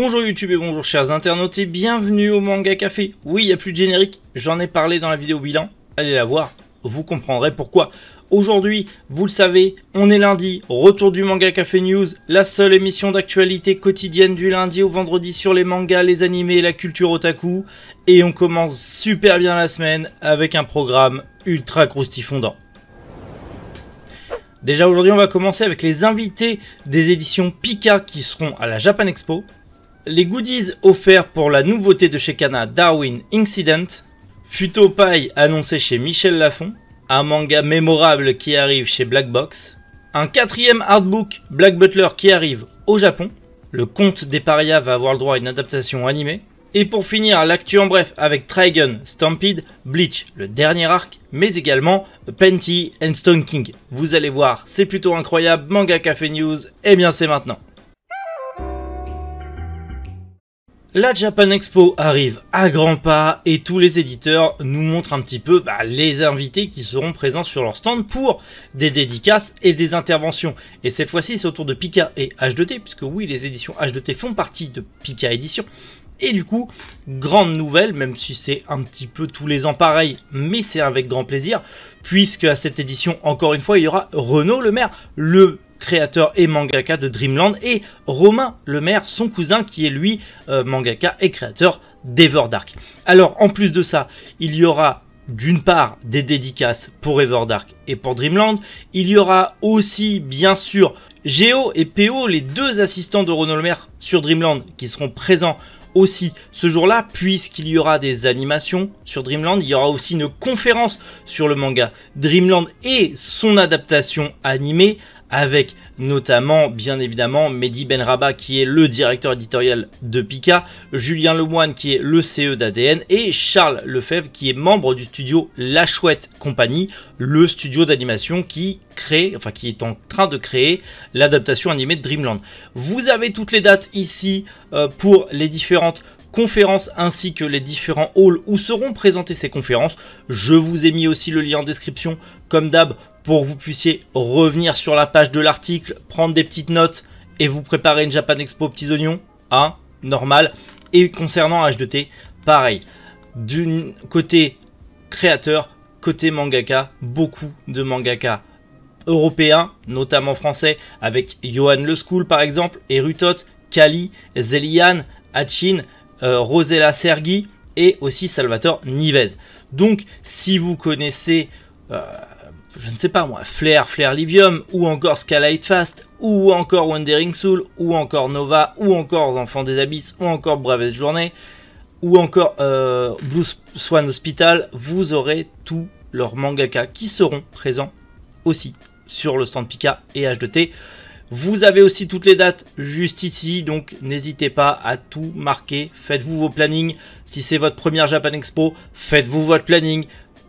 Bonjour YouTube et bonjour chers internautes et bienvenue au Manga Café. Oui, il n'y a plus de générique, j'en ai parlé dans la vidéo bilan, allez la voir, vous comprendrez pourquoi. Aujourd'hui, vous le savez, on est lundi, retour du Manga Café News, la seule émission d'actualité quotidienne du lundi au vendredi sur les mangas, les animés et la culture otaku. Et on commence super bien la semaine avec un programme ultra croustifondant. Déjà aujourd'hui on va commencer avec les invités des éditions Pika qui seront à la Japan Expo, les goodies offerts pour la nouveauté de chez Kana Darwin Incident, Futo Pai annoncé chez Michel Lafon, un manga mémorable qui arrive chez Black Box, un quatrième artbook Black Butler qui arrive au Japon, le conte des parias va avoir le droit à une adaptation animée, et pour finir, l'actu en bref avec Trigun, Stampede, Bleach, le dernier arc, mais également Penty and Stone King. Vous allez voir, c'est plutôt incroyable, Manga Café News, et bien c'est maintenant. La Japan Expo arrive à grands pas et tous les éditeurs nous montrent un petit peu bah, les invités qui seront présents sur leur stand pour des dédicaces et des interventions. Et cette fois-ci, c'est autour de Pika et H2T, puisque oui, les éditions H2T font partie de Pika Édition. Et du coup, grande nouvelle, même si c'est un petit peu tous les ans pareil, mais c'est avec grand plaisir, puisque à cette édition, encore une fois, il y aura Renaud Le Maire, le créateur et mangaka de Dreamland, et Romain Le Maire, son cousin, qui est lui euh, mangaka et créateur d'Everdark. Alors, en plus de ça, il y aura d'une part des dédicaces pour Everdark et pour Dreamland, il y aura aussi bien sûr Géo et PO, les deux assistants de Renaud Le Maire sur Dreamland, qui seront présents aussi ce jour-là, puisqu'il y aura des animations sur Dreamland, il y aura aussi une conférence sur le manga Dreamland et son adaptation animée avec notamment bien évidemment Mehdi Benraba qui est le directeur éditorial de Pika, Julien Lemoine qui est le CE d'ADN et Charles Lefebvre qui est membre du studio La Chouette Compagnie, le studio d'animation qui crée, enfin qui est en train de créer l'adaptation animée de Dreamland. Vous avez toutes les dates ici euh, pour les différentes conférences ainsi que les différents halls où seront présentées ces conférences. Je vous ai mis aussi le lien en description comme d'hab pour que vous puissiez revenir sur la page de l'article, prendre des petites notes et vous préparer une Japan Expo petits oignons, hein, normal. Et concernant H2T, pareil. D'un côté créateur, côté mangaka, beaucoup de mangaka européens, notamment français, avec Johan Le School par exemple, Erutot, Kali, Zelian, Hachin, euh, Rosella Sergi et aussi Salvatore Nives. Donc si vous connaissez... Euh, je ne sais pas moi, Flair, Flair Livium, ou encore Skylight Fast, ou encore Wandering Soul, ou encore Nova, ou encore Enfants des Abysses, ou encore Bravest Journée, ou encore euh, Blue Swan Hospital, vous aurez tous leurs mangaka qui seront présents aussi sur le stand Pika et H2T. Vous avez aussi toutes les dates juste ici, donc n'hésitez pas à tout marquer. Faites-vous vos plannings. Si c'est votre première Japan Expo, faites-vous votre planning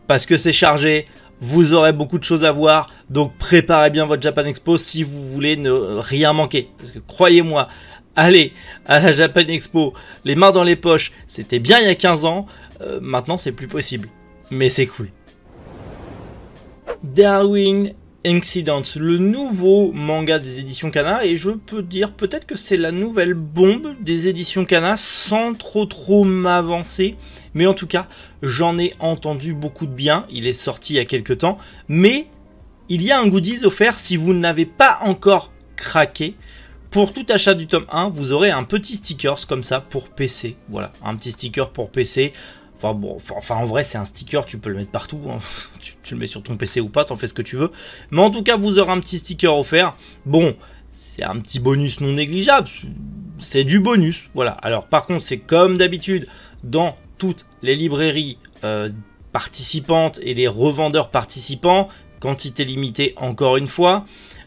parce que c'est chargé. Vous aurez beaucoup de choses à voir, donc préparez bien votre Japan Expo si vous voulez ne rien manquer. Parce que croyez-moi, aller à la Japan Expo, les mains dans les poches, c'était bien il y a 15 ans, euh, maintenant c'est plus possible. Mais c'est cool. Darwin Incident, le nouveau manga des éditions Kana, et je peux dire peut-être que c'est la nouvelle bombe des éditions Kana sans trop trop m'avancer, mais en tout cas j'en ai entendu beaucoup de bien, il est sorti il y a quelques temps, mais il y a un goodies offert si vous n'avez pas encore craqué. Pour tout achat du tome 1, vous aurez un petit stickers comme ça pour PC. Voilà, un petit sticker pour PC Enfin bon, enfin en vrai c'est un sticker, tu peux le mettre partout, hein. tu, le mets sur ton PC ou pas, t'en fais ce que tu veux. Mais en tout cas vous aurez un petit sticker offert. Bon, c'est un petit bonus non négligeable, c'est du bonus. Voilà, alors par contre c'est comme d'habitude dans toutes les librairies euh, participantes et les revendeurs participants, quantité limitée encore une fois.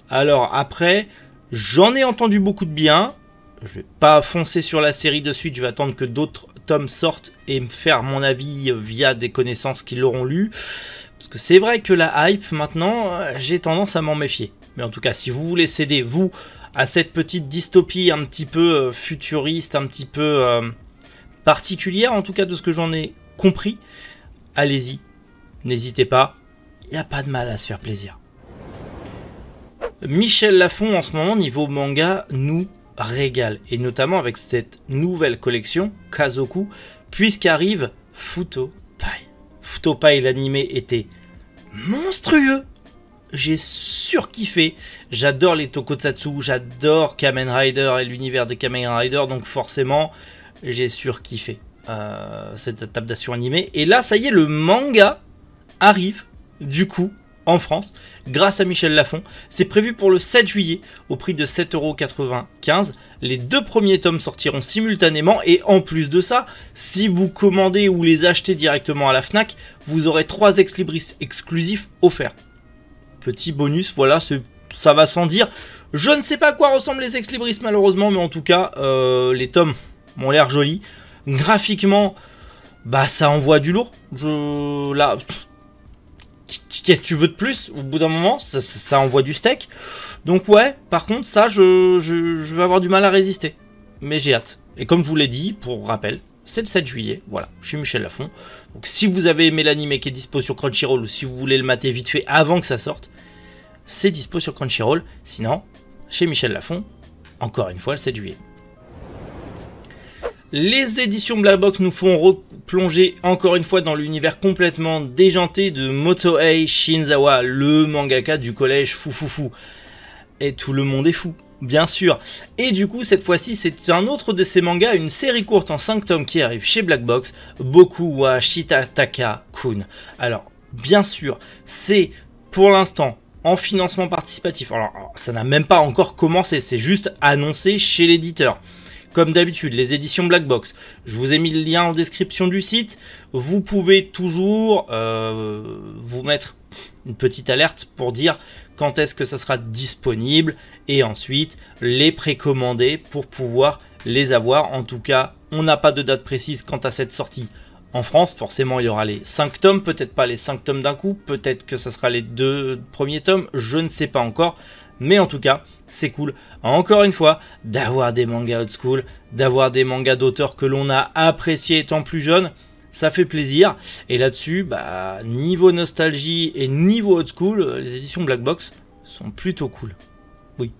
Alors après, j'en ai entendu beaucoup de bien, je vais pas foncer sur la série de suite, je vais attendre que d'autres tomes sortent et me faire mon avis via des connaissances qui l'auront lu. Parce que c'est vrai que la hype, maintenant, euh, j'ai tendance à m'en méfier. Mais en tout cas, si vous voulez céder, vous, à cette petite dystopie un petit peu euh, futuriste, un petit peu euh, particulière, en tout cas de ce que j'en ai compris, allez-y. N'hésitez pas, il n'y a pas de mal à se faire plaisir. Michel Lafon, en ce moment, niveau manga, nous régale, et notamment avec cette nouvelle collection, Kazoku, puisqu'arrive Futo Pai. Futo Pai, l'animé était monstrueux j'ai surkiffé. J'adore les tokusatsu, j'adore Kamen Rider et l'univers de Kamen Rider, donc forcément, j'ai surkiffé euh, cette adaptation animée. Et là, ça y est, le manga arrive, du coup, en France, grâce à Michel Lafon. C'est prévu pour le 7 juillet, au prix de 7,95€. Les deux premiers tomes sortiront simultanément, et en plus de ça, si vous commandez ou les achetez directement à la FNAC, vous aurez 3 ex libris exclusifs offerts. Petit bonus, voilà, ça va sans dire. Je ne sais pas à quoi ressemblent les ex libris malheureusement, mais en tout cas, euh, les tomes ont l'air jolis. Graphiquement, bah ça envoie du lourd. Je là, qu'est-ce que tu veux de plus Au bout d'un moment, ça, envoie du steak. Donc ouais, par contre, ça, je, vais avoir du mal à résister. Mais j'ai hâte. Et comme je vous l'ai dit, pour rappel, c'est le 7 juillet, voilà, je suis Michel Lafont. Donc si vous avez aimé l'anime qui est dispo sur Crunchyroll ou si vous voulez le mater vite fait avant que ça sorte, c'est dispo sur Crunchyroll. Sinon, chez Michel Lafont, encore une fois le 7 juillet. Les éditions Black Box nous font replonger encore une fois dans l'univers complètement déjanté de Motoei Shinzawa, le mangaka du collège Foufoufou. Et tout le monde est fou bien sûr. Et du coup, cette fois-ci, c'est un autre de ces mangas, une série courte en 5 tomes qui arrive chez Black Box, Boku wa Shitataka Kun. Alors, bien sûr, c'est pour l'instant en financement participatif. Alors, ça n'a même pas encore commencé, c'est juste annoncé chez l'éditeur. Comme d'habitude, les éditions Black Box, je vous ai mis le lien en description du site. Vous pouvez toujours euh, vous mettre une petite alerte pour dire quand est-ce que ça sera disponible et ensuite les précommander pour pouvoir les avoir. En tout cas, on n'a pas de date précise quant à cette sortie en France. Forcément, il y aura les 5 tomes, peut-être pas les 5 tomes d'un coup, peut-être que ça sera les deux premiers tomes, je ne sais pas encore. Mais en tout cas, c'est cool, encore une fois, d'avoir des mangas old school, d'avoir des mangas d'auteurs que l'on a appréciés étant plus jeune ça fait plaisir. Et là-dessus, bah, niveau nostalgie et niveau old school, les éditions Black Box sont plutôt cool. Oui.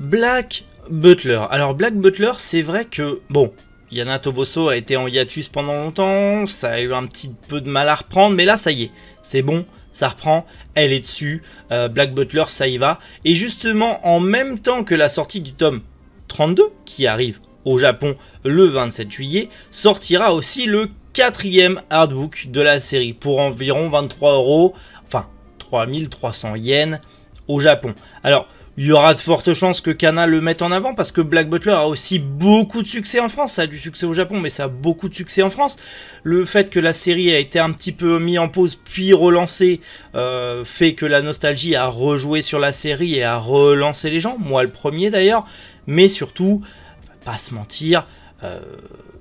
Black Butler. Alors Black Butler, c'est vrai que, bon, Yana Toboso a été en hiatus pendant longtemps, ça a eu un petit peu de mal à reprendre, mais là, ça y est, c'est bon, ça reprend, elle est dessus, euh, Black Butler, ça y va. Et justement, en même temps que la sortie du tome 32, qui arrive au Japon le 27 juillet, sortira aussi le quatrième artbook de la série pour environ 23 euros, enfin 3300 yens au Japon. Alors, il y aura de fortes chances que Kana le mette en avant parce que Black Butler a aussi beaucoup de succès en France. Ça a du succès au Japon, mais ça a beaucoup de succès en France. Le fait que la série a été un petit peu mis en pause puis relancée euh, fait que la nostalgie a rejoué sur la série et a relancé les gens. Moi, le premier d'ailleurs. Mais surtout, pas se mentir, euh,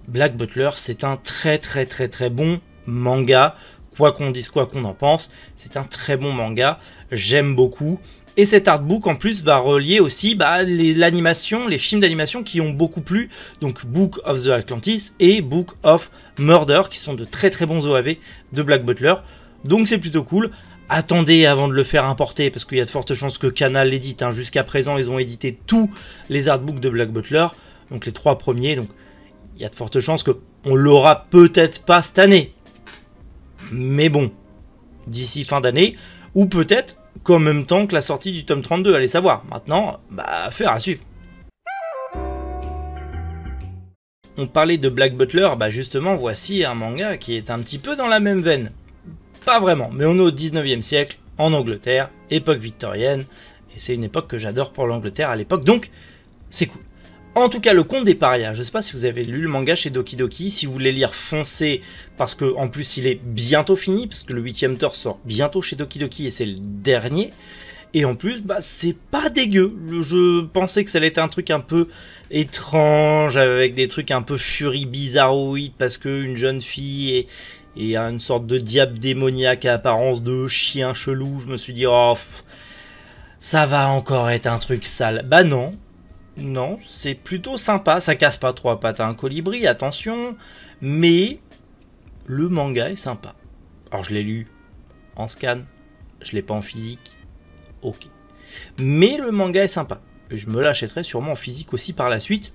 Black Butler, c'est un très très très très bon manga. Quoi qu'on dise, quoi qu'on en pense, c'est un très bon manga. J'aime beaucoup. Et cet artbook en plus va relier aussi bah, l'animation, les, films d'animation qui ont beaucoup plu, donc Book of the Atlantis et Book of Murder, qui sont de très très bons OAV de Black Butler. Donc c'est plutôt cool. Attendez avant de le faire importer, parce qu'il y a de fortes chances que Canal l'édite. Hein. Jusqu'à présent, ils ont édité tous les artbooks de Black Butler donc les trois premiers. Donc il y a de fortes chances qu'on l'aura peut-être pas cette année. Mais bon, d'ici fin d'année, ou peut-être qu'en même temps que la sortie du tome 32, allez savoir. Maintenant, bah, faire à suivre. On parlait de Black Butler, bah justement, voici un manga qui est un petit peu dans la même veine. Pas vraiment, mais on est au 19e siècle, en Angleterre, époque victorienne, et c'est une époque que j'adore pour l'Angleterre à l'époque, donc c'est cool. En tout cas, le conte des parias, je ne sais pas si vous avez lu le manga chez Doki Doki, si vous voulez lire, foncez, parce que en plus il est bientôt fini, parce que le 8ème tort sort bientôt chez Doki Doki et c'est le dernier. Et en plus, bah c'est pas dégueu. Je pensais que ça allait être un truc un peu étrange, avec des trucs un peu furie bizarroïdes, parce qu'une jeune fille et, a une sorte de diable démoniaque à apparence de chien chelou. Je me suis dit, oh, ça va encore être un truc sale. Bah non, non, c'est plutôt sympa. Ça casse pas trois pattes à un colibri, attention. Mais le manga est sympa. Alors je l'ai lu en scan, je l'ai pas en physique. Ok. Mais le manga est sympa. Je me l'achèterai sûrement en physique aussi par la suite.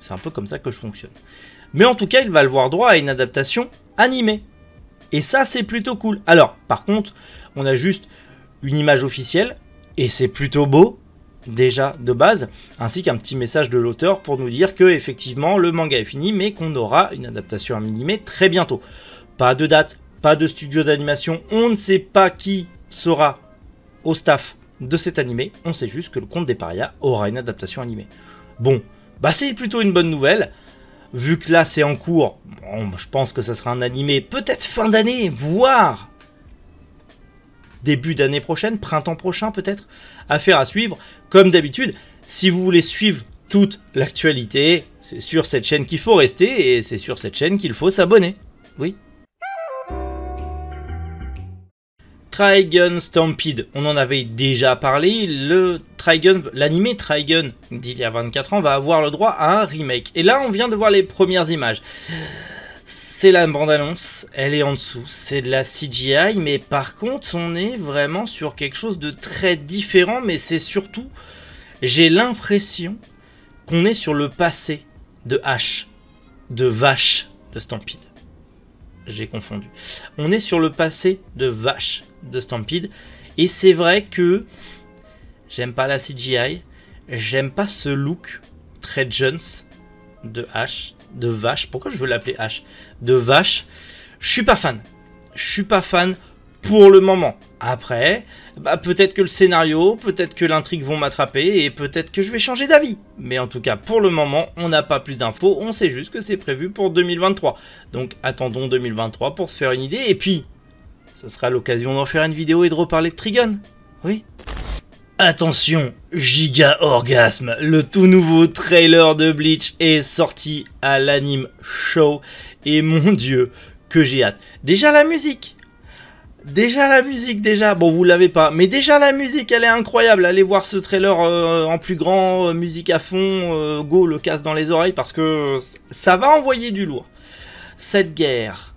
C'est un peu comme ça que je fonctionne. Mais en tout cas, il va le voir droit à une adaptation animée. Et ça, c'est plutôt cool. Alors, par contre, on a juste une image officielle, et c'est plutôt beau, déjà de base, ainsi qu'un petit message de l'auteur pour nous dire que effectivement le manga est fini, mais qu'on aura une adaptation animée très bientôt. Pas de date, pas de studio d'animation, on ne sait pas qui sera au staff de cet animé, on sait juste que le conte des parias aura une adaptation animée. Bon, bah c'est plutôt une bonne nouvelle. Vu que là c'est en cours, je pense que ça sera un animé peut-être fin d'année, voire début d'année prochaine, printemps prochain peut-être, affaire à suivre. Comme d'habitude, si vous voulez suivre toute l'actualité, c'est sur cette chaîne qu'il faut rester et c'est sur cette chaîne qu'il faut s'abonner. Oui, Trigun Stampede, on en avait déjà parlé, le Trigun, l'animé Trigun d'il y a 24 ans va avoir le droit à un remake. Et là on vient de voir les premières images. C'est la bande-annonce, elle est en dessous, c'est de la CGI, mais par contre on est vraiment sur quelque chose de très différent, mais c'est surtout, j'ai l'impression qu'on est sur le passé de H, de Vache de Stampede j'ai confondu. On est sur le passé de Vache de Stampede. Et c'est vrai que j'aime pas la CGI. J'aime pas ce look très Jones de H, de Vache. Pourquoi je veux l'appeler H De Vache. Je suis pas fan. Je suis pas fan pour le moment. Après, bah, peut-être que le scénario, peut-être que l'intrigue vont m'attraper et peut-être que je vais changer d'avis. Mais en tout cas, pour le moment, on n'a pas plus d'infos, on sait juste que c'est prévu pour 2023. Donc attendons 2023 pour se faire une idée et puis, ce sera l'occasion d'en faire une vidéo et de reparler de Trigon. Oui? Attention, giga orgasme, le tout nouveau trailer de Bleach est sorti à l'anime show. Et mon dieu, que j'ai hâte. Déjà la musique, Déjà la musique, déjà, bon vous l'avez pas, mais déjà la musique elle est incroyable, allez voir ce trailer euh, en plus grand, euh, musique à fond, euh, go le casse dans les oreilles parce que ça va envoyer du lourd. Cette guerre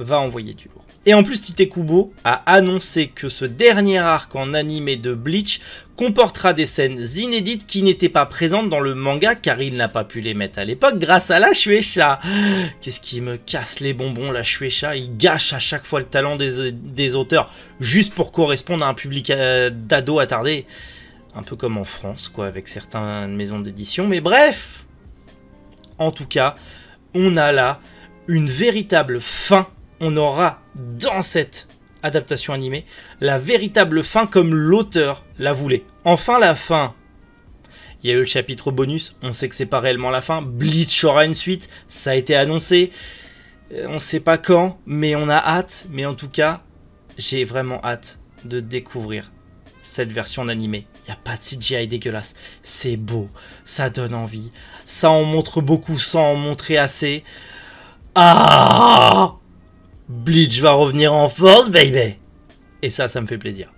va envoyer du lourd. Et en plus, Tite Kubo a annoncé que ce dernier arc en animé de Bleach comportera des scènes inédites qui n'étaient pas présentes dans le manga car il n'a pas pu les mettre à l'époque grâce à la Shueisha. Qu'est-ce qui me casse les bonbons la Shueisha? Il gâche à chaque fois le talent des, auteurs juste pour correspondre à un public euh, d'ado attardé. Un peu comme en France quoi avec certaines maisons d'édition. Mais bref En tout cas, on a là une véritable fin on aura dans cette adaptation animée la véritable fin comme l'auteur la voulait. Enfin la fin. Il y a eu le chapitre bonus, on sait que c'est pas réellement la fin. Bleach aura une suite, ça a été annoncé. Euh, on sait pas quand, mais on a hâte. Mais en tout cas, j'ai vraiment hâte de découvrir cette version d'animé. Il n'y a pas de CGI dégueulasse. C'est beau, ça donne envie. Ça en montre beaucoup sans en montrer assez. Ah Bleach va revenir en force, baby Et ça, ça me fait plaisir.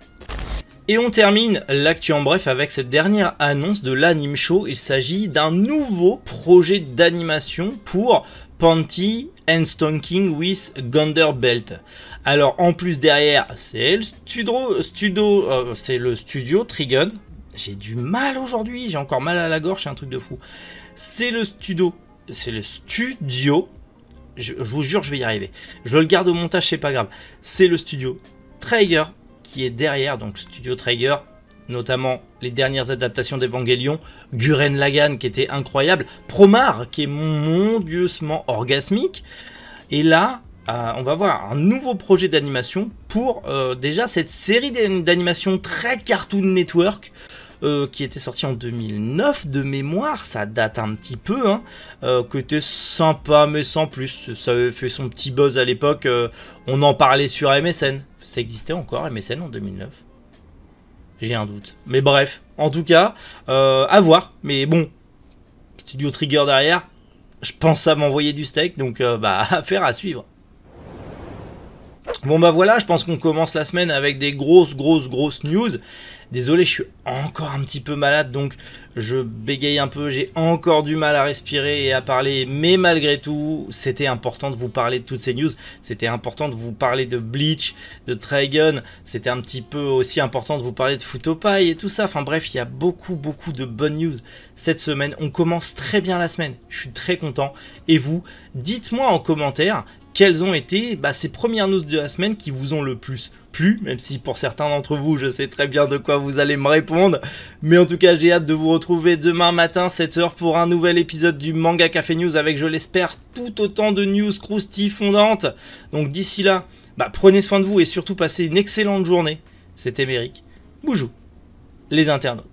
Et on termine l'actu en bref avec cette dernière annonce de l'anime show. Il s'agit d'un nouveau projet d'animation pour Panty and Stonking with Belt. Alors en plus derrière, c'est le studio, studio euh, c'est le studio Trigun. J'ai du mal aujourd'hui, j'ai encore mal à la gorge, c'est un truc de fou. C'est le studio, c'est le studio je, vous jure, je vais y arriver. Je le garde au montage, c'est pas grave. C'est le studio Traeger qui est derrière, donc studio Traeger, notamment les dernières adaptations d'Evangelion, Guren Lagan qui était incroyable, Promar qui est mondieusement orgasmique, et là, euh, on va voir un nouveau projet d'animation pour euh, déjà cette série d'animation très Cartoon Network euh, qui était sorti en 2009 de mémoire, ça date un petit peu, hein, euh, sympa mais sans plus. Ça avait fait son petit buzz à l'époque, euh, on en parlait sur MSN. Ça existait encore MSN en 2009 J'ai un doute. Mais bref, en tout cas, à voir. Mais bon, Studio Trigger derrière, je pense à m'envoyer du steak, donc bah affaire à suivre. Bon bah voilà, je pense qu'on commence la semaine avec des grosses, grosses, grosses news. Désolé, je suis encore un petit peu malade, donc je bégaye un peu, j'ai encore du mal à respirer et à parler, mais malgré tout, c'était important de vous parler de toutes ces news, c'était important de vous parler de Bleach, de Trigun, c'était un petit peu aussi important de vous parler de Futopai et tout ça, enfin bref, il y a beaucoup, beaucoup de bonnes news cette semaine, on commence très bien la semaine, je suis très content, et vous, dites-moi en commentaire quelles ont été bah, ces premières news de la semaine qui vous ont le plus plu, même si pour certains d'entre vous, je sais très bien de quoi vous allez me répondre. Mais en tout cas, j'ai hâte de vous retrouver demain matin, 7h, pour un nouvel épisode du Manga Café News avec, je l'espère, tout autant de news fondantes. Donc d'ici là, bah, prenez soin de vous et surtout passez une excellente journée. C'était Méric. Boujou, les internautes.